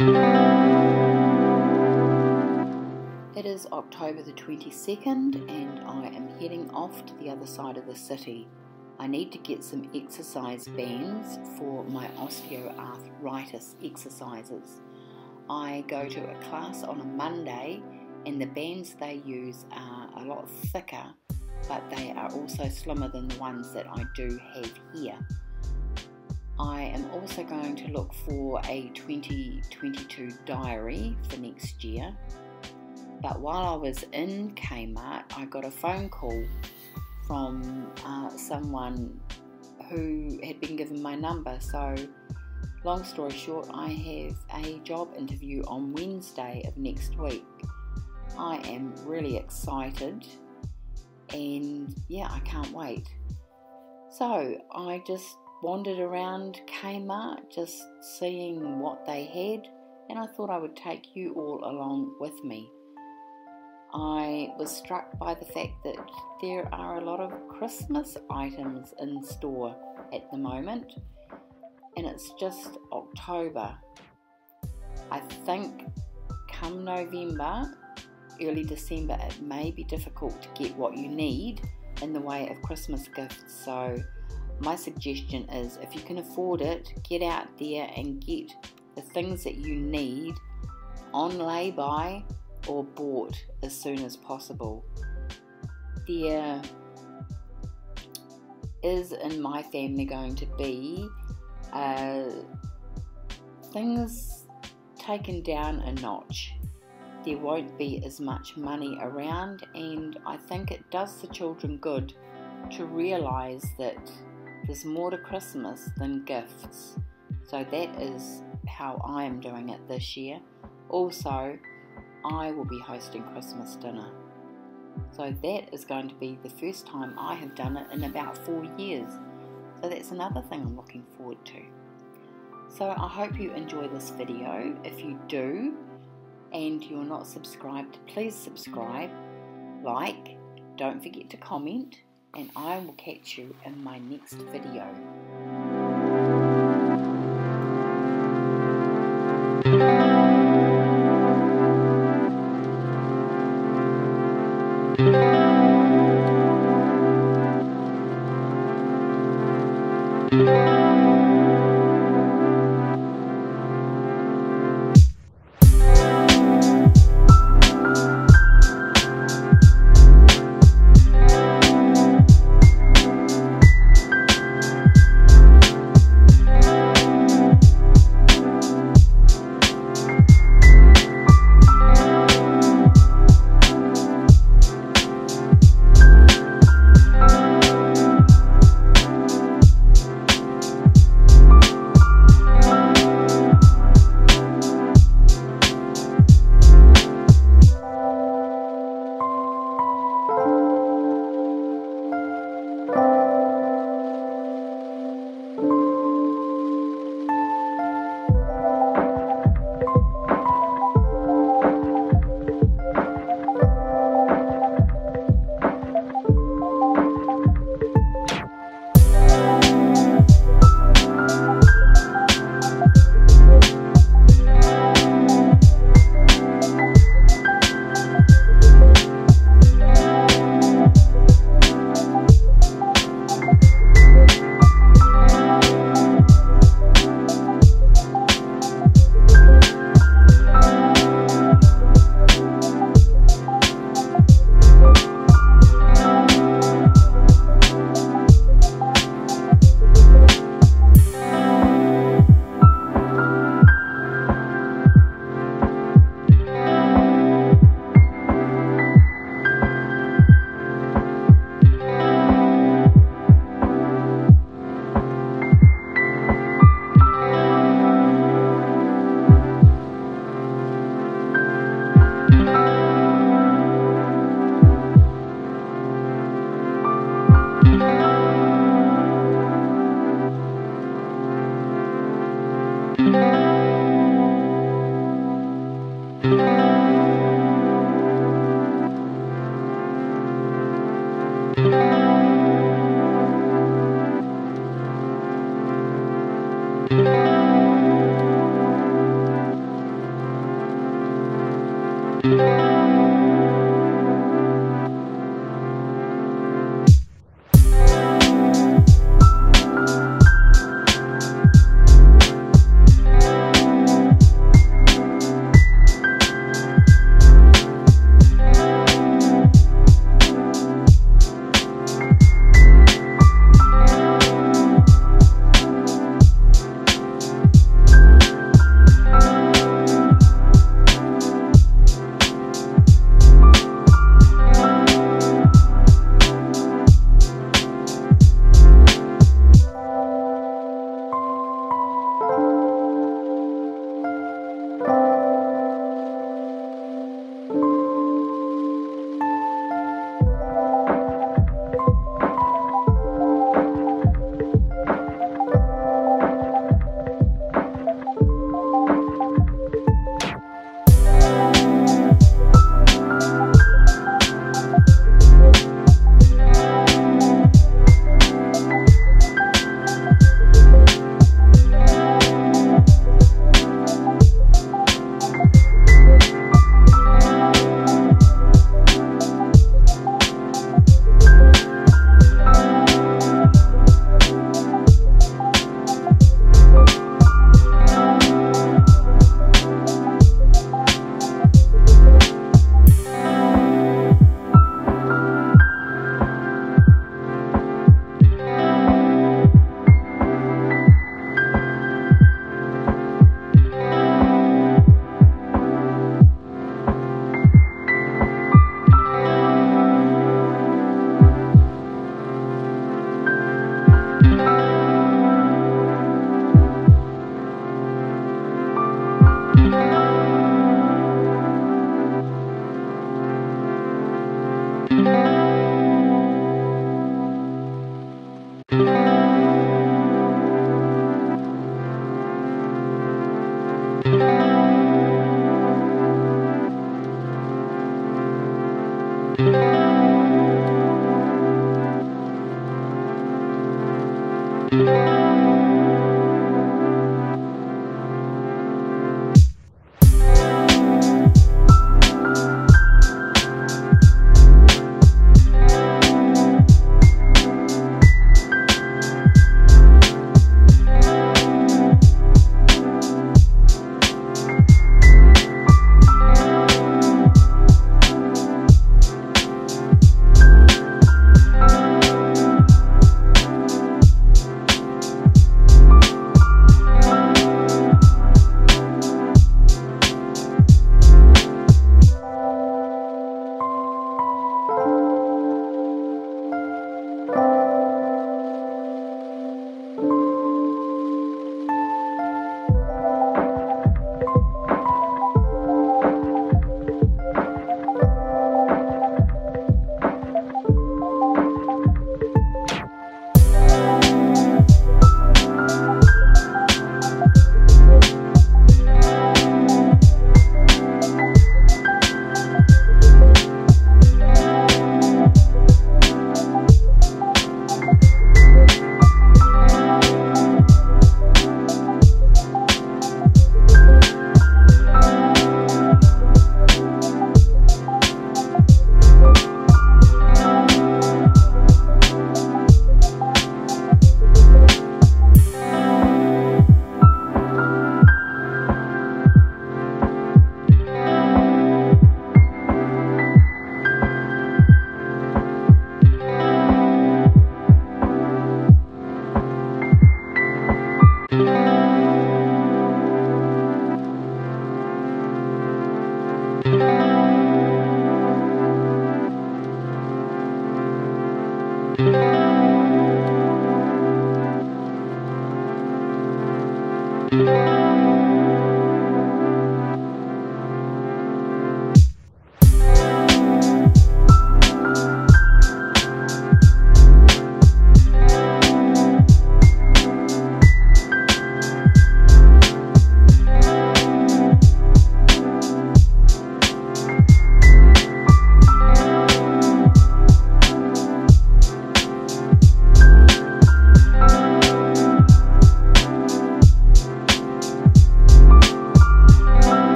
It is October the 22nd, and I am heading off to the other side of the city. I need to get some exercise bands for my osteoarthritis exercises. I go to a class on a Monday, and the bands they use are a lot thicker, but they are also slimmer than the ones that I do have here. I am also going to look for a 2022 diary for next year. But while I was in Kmart, I got a phone call from uh, someone who had been given my number. So, long story short, I have a job interview on Wednesday of next week. I am really excited and yeah, I can't wait. So, I just wandered around Kmart just seeing what they had, and I thought I would take you all along with me. I was struck by the fact that there are a lot of Christmas items in store at the moment, and it's just October. I think come November, early December, it may be difficult to get what you need in the way of Christmas gifts. So, my suggestion is if you can afford it, get out there and get the things that you need on lay by or bought as soon as possible. There is in my family going to be uh, things taken down a notch. There won't be as much money around, and I think it does the children good to realize that there's more to Christmas than gifts. So that is how I am doing it this year. Also, I will be hosting Christmas dinner. So that is going to be the first time I have done it in about four years. So that's another thing I'm looking forward to. So I hope you enjoy this video. If you do and you're not subscribed, please subscribe, like, don't forget to comment and I will catch you in my next video.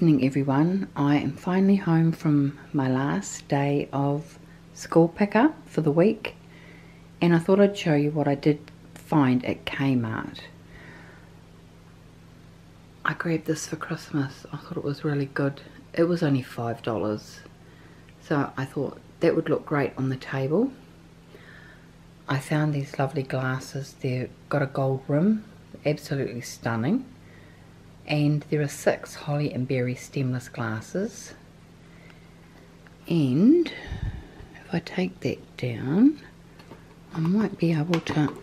Evening, everyone. I am finally home from my last day of school pickup for the week, and I thought I'd show you what I did find at Kmart. I grabbed this for Christmas. I thought it was really good. It was only $5. So I thought that would look great on the table. I found these lovely glasses. They've got a gold rim. Absolutely stunning. And there are six holly and berry stemless glasses. And if I take that down, I might be able to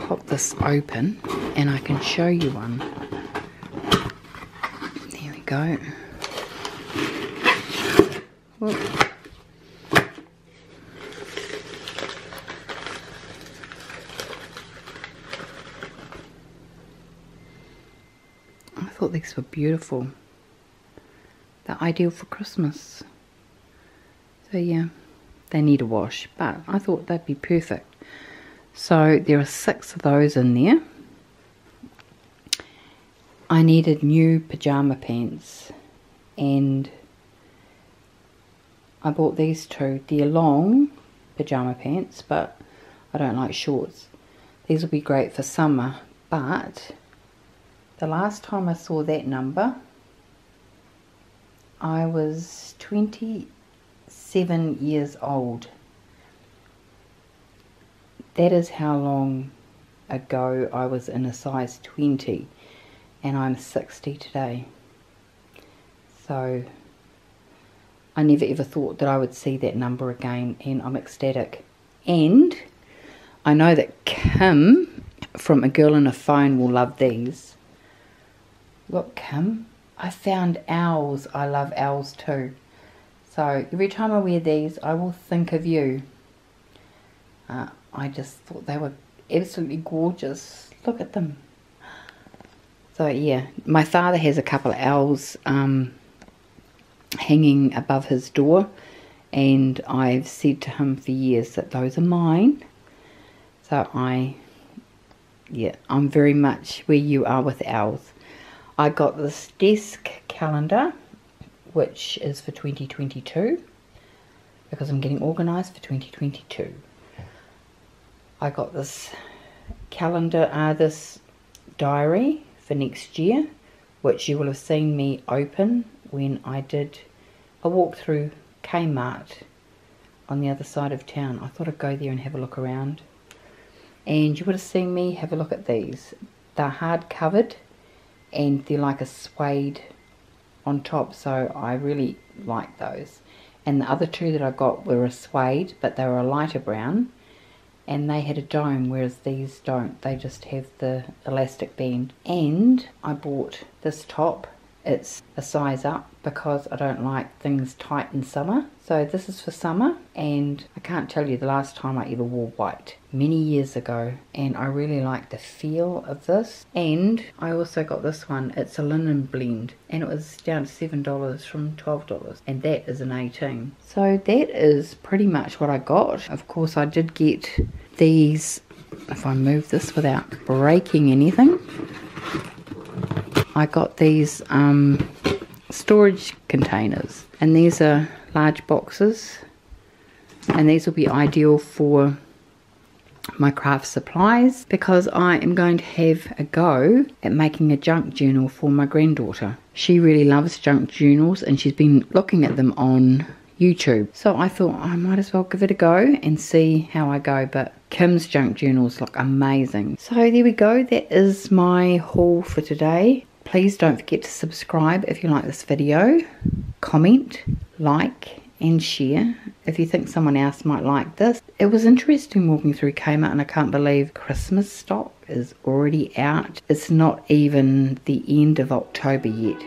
pop this open and I can show you one. There we go. These were beautiful. They're ideal for Christmas. So yeah, they need a wash, but I thought they'd be perfect. So there are six of those in there. I needed new pajama pants and I bought these two. They're long pajama pants, but I don't like shorts. These will be great for summer, but the last time I saw that number, I was 27 years old. That is how long ago I was in a size 20 and I'm 60 today. So I never ever thought that I would see that number again and I'm ecstatic. And I know that Kim from A Girl in a Phone will love these. Look Kim, I found owls. I love owls too. So every time I wear these I will think of you. Uh, I just thought they were absolutely gorgeous. Look at them. So yeah, my father has a couple of owls um, hanging above his door and I've said to him for years that those are mine. So I, yeah, I'm very much where you are with owls. I got this desk calendar, which is for 2022, because I'm getting organised for 2022. I got this calendar, uh, this diary for next year, which you will have seen me open when I did a walk through Kmart on the other side of town. I thought I'd go there and have a look around. And you would have seen me have a look at these. They're hard covered and they're like a suede on top. So I really like those. And the other two that I got were a suede, but they were a lighter brown and they had a dome whereas these don't they just have the elastic band and I bought this top it's a size up because I don't like things tight in summer. So this is for summer and I can't tell you the last time I ever wore white. Many years ago and I really like the feel of this. And I also got this one. It's a linen blend and it was down to seven dollars from twelve dollars and that is an 18 so that is pretty much what I got. Of course I did get these if I move this without breaking anything I got these um, storage containers and these are large boxes and these will be ideal for my craft supplies because I am going to have a go at making a junk journal for my granddaughter. She really loves junk journals and she's been looking at them on YouTube. So I thought I might as well give it a go and see how I go. But Kim's junk journals look amazing. So there we go. That is my haul for today. Please don't forget to subscribe if you like this video. Comment, like and share if you think someone else might like this. It was interesting walking through Kmart and I can't believe Christmas stock is already out. It's not even the end of October yet.